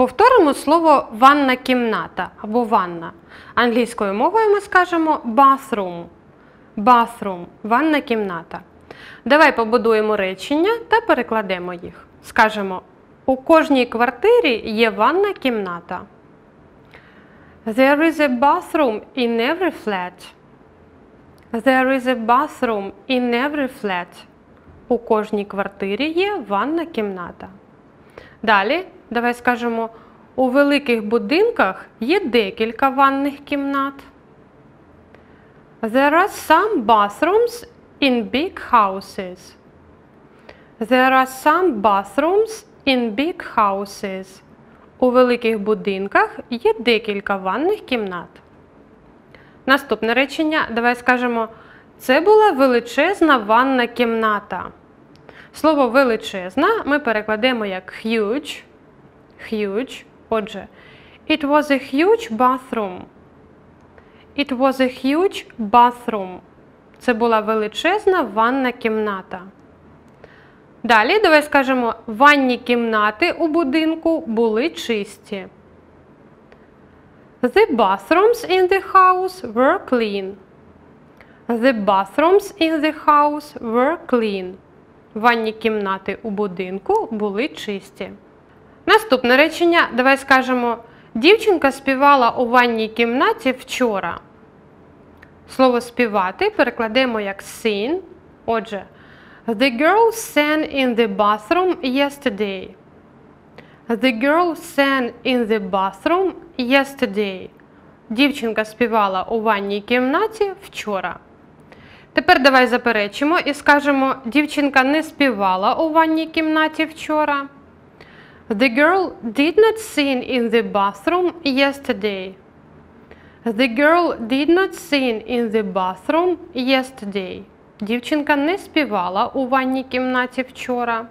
Повторимо слово ванна кімната або ванна. Англійською мовою ми скажемо bathroom. Bathroom – ванна кімната. Давай побудуємо речення та перекладемо їх. Скажемо: у кожній квартирі є ванна кімната. There is a bathroom in every flat. There is a bathroom in every flat. У кожній квартирі є ванна кімната. Далі, давай скажемо, у великих будинках є декілька ванних кімнат. There are some bathrooms in big houses. There are some bathrooms in big houses. У великих будинках є декілька ванних кімнат. Наступне речення. Давай скажемо, це була величезна ванна кімната. Слово величезна ми перекладемо як huge. Huge. Отже, it was a huge bathroom. It was a huge bathroom. Це була величезна ванна кімната. Далі давай скажемо, ванні кімнати у будинку були чисті. The bathrooms in the house were clean. The bathrooms in the house were clean. Ванні кімнати у будинку були чисті. Наступне речення. Давай скажемо, дівчинка співала у ванній кімнаті вчора. Слово співати перекладемо як sing. Отже, The girl sang in the bathroom yesterday. The girl sang in the bathroom yesterday. Дівчинка співала у ванній кімнаті вчора. Тепер давай заперечимо і скажемо: дівчинка не співала у ванній кімнаті вчора. The girl did not sing in the bathroom yesterday. The girl did not sing in the bathroom yesterday. Дівчинка не співала у ванній кімнаті вчора.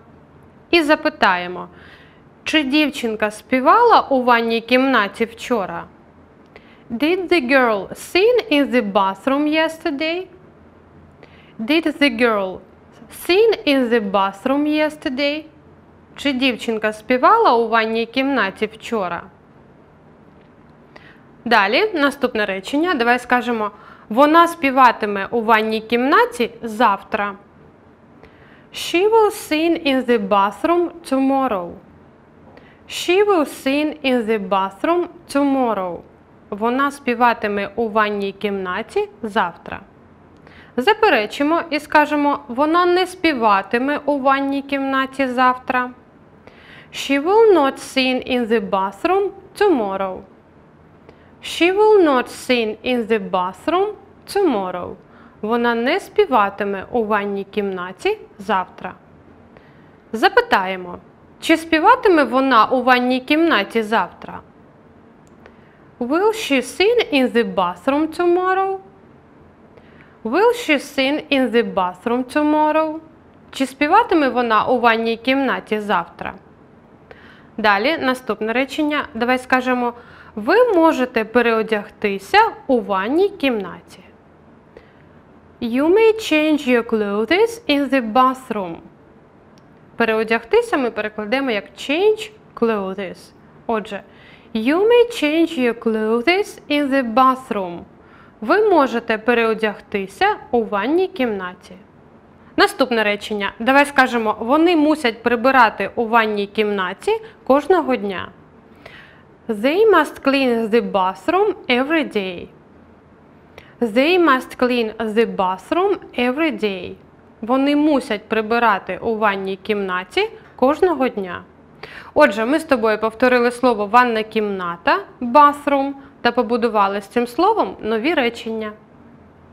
І запитаємо, чи дівчинка співала у ванній кімнаті вчора? Did the girl sing in the bathroom yesterday? Did the girl sing in the bathroom yesterday? Чи дівчинка співала у ванній кімнаті вчора? Далі, наступне речення. Давай скажемо, вона співатиме у ванній кімнаті завтра. She will sing in the bathroom tomorrow. She will sing in the bathroom tomorrow. Вона співатиме у ванній кімнаті завтра. Заперечимо і скажемо, вона не співатиме у ванній кімнаті завтра. She will not sing in the bathroom tomorrow. She will not sing in the bathroom tomorrow. Вона не співатиме у ванній кімнаті завтра. Запитаємо, чи співатиме вона у ванній кімнаті завтра? Will she sing in the bathroom tomorrow? Will she sing in the bathroom tomorrow? Чи співатиме вона у ванній кімнаті завтра? Далі наступне речення. Давай скажемо, ви можете переодягтися у ванній кімнаті. You may change your clothes in the bathroom. Переодягтися ми перекладемо як change clothes. Отже, you may change your clothes in the bathroom. Ви можете переодягтися у ванній кімнаті. Наступне речення. Давай скажемо, вони мусять прибирати у ванній кімнаті кожного дня. They must clean the bathroom every day. They must clean the bathroom every day. Вони мусять прибирати у ванній кімнаті кожного дня. Отже, ми з тобою повторили слово ванна кімната bathroom та побудували з цим словом нові речення.